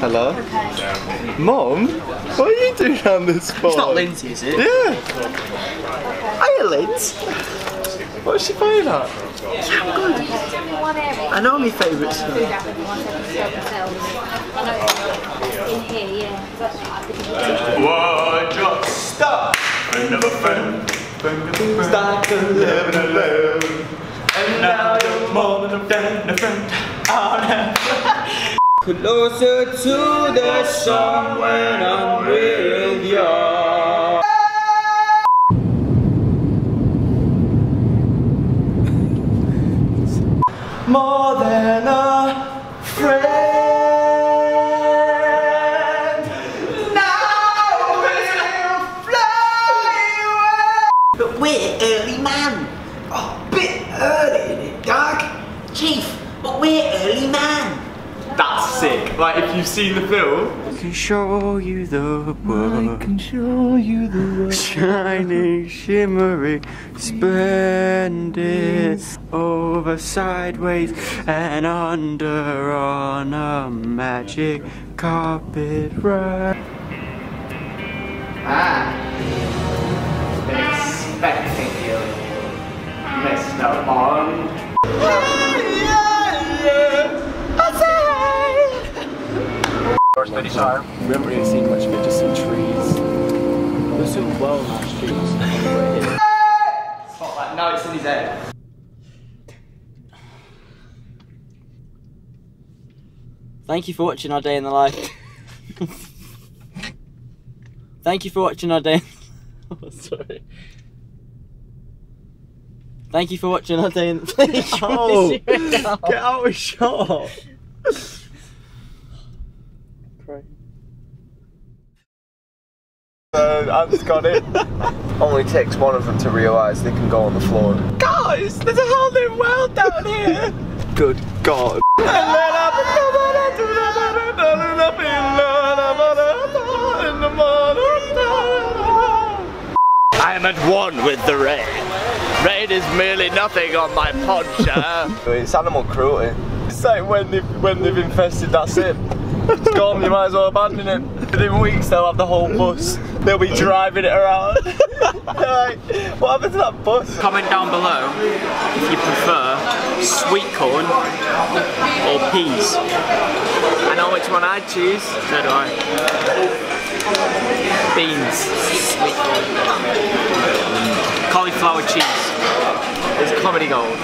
Hello? Mom? What are you doing on this spot? It's not Lindsay, is it? Yeah. Hiya, Linz. What's she playing at? I know my favourite song. In here, yeah. One drop, stop. Friend of a friend. Start to live and alone. And now you're more than a friend, a friend. Oh, no. Closer to the sun when I'm with you. That's sick. Like if you've seen the film. I can show you the world. I can show you the world. Shining, shimmering, splendid. Over, sideways, and under on a magic carpet ride. Ah. Been expecting you, Mr. Bond. We haven't really seen much of it, just some trees. There's some well nice trees. Spotlight. No, it's in his head. Thank you for watching our day in the life. Thank you for watching our day. oh, sorry. Thank you for watching our day in the Oh, get out of shot. I've got it. Only takes one of them to realise they can go on the floor. Guys, there's a whole new world down here. Good God. I am at one with the rain. Rain is merely nothing on my poncho. it's animal cruelty. It's like when they've, when they've infested that's sim. It's gone, you might as well abandon it. Within weeks they'll have the whole bus. They'll be driving it around. Like, what happened to that bus? Comment down below if you prefer sweet corn or peas. I know which one I'd choose. So do I. Beans. Sweet corn. Cauliflower cheese. It's comedy gold.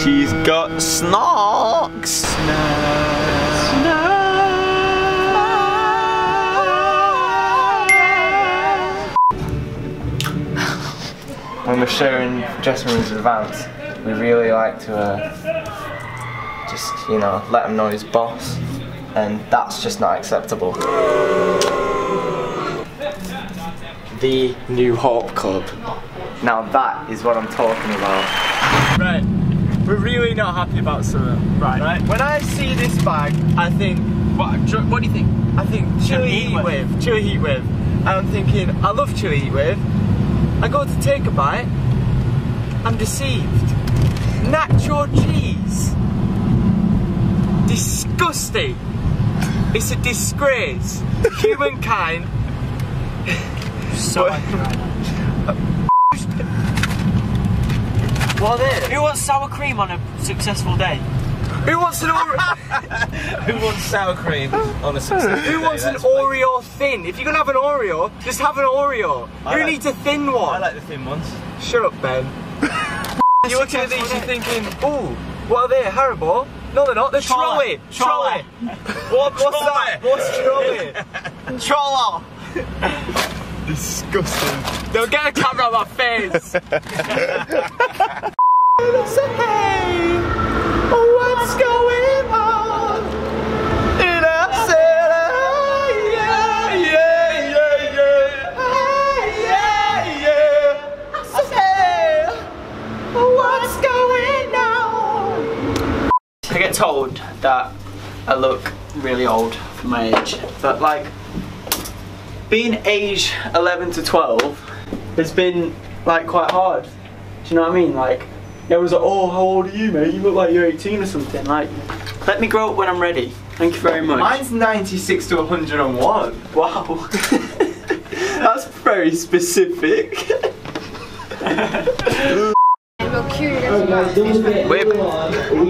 She's got snarks. When sharing dressing rooms with Vamps, we really like to uh, just, you know, let him know he's boss. And that's just not acceptable. The new Hope Club. Now that is what I'm talking about. Right, we're really not happy about something. Right. right. When I see this bag, I think, what, what do you think? I think chili heat wave. Chili heat wave. And I'm thinking, I love chili heat wave. I go to take a bite. I'm deceived. Nacho cheese. Disgusting. It's a disgrace. Humankind. So What is Who wants sour cream on a successful day? Who wants an Oreo? Who wants sour cream on a success? Who wants an Oreo thin? If you're gonna have an Oreo, just have an Oreo. I Who like- needs a thin one? I like the thin ones. Shut up, Ben. you're looking at these, you're thinking, ooh, what are they? Haribo? No, they're not. They're Trolli. Trolli. What, what's that? What's Trolli? Troller. Disgusting. Don't get a camera on my face. That I look really old for my age, but like being age 11 to 12 has been like quite hard. Do you know what I mean? Like everyone's like, oh, how old are you, mate? You look like you're 18 or something. Like, let me grow up when I'm ready. Thank you very much. Mine's 96 to 101. wow. That's very specific. Real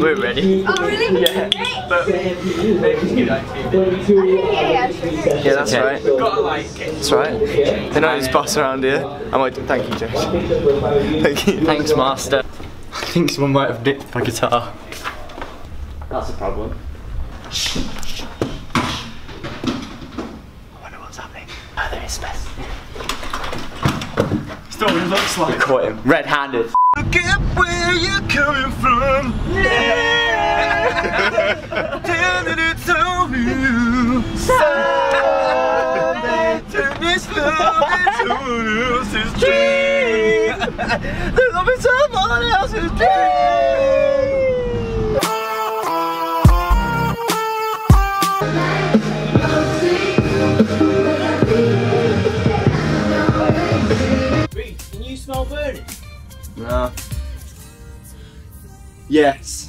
We're, ready. Oh, really? Yeah. Great. But maybe like I didn't hear you actually. Yeah, that's Okay. right. Gotta like it. That's right. They know who's boss around here. I might. Thank you, Josh. Thank you. Thanks, master. I think someone might have nicked my guitar. That's a problem. I wonder what's happening. Oh, there is space. Still, it looks like. Caught him. Red-handed. Look at where you're coming from. Yeah. Telling it to you. Someday turn this love into else's dream. There'll be someone else's dream. Yes.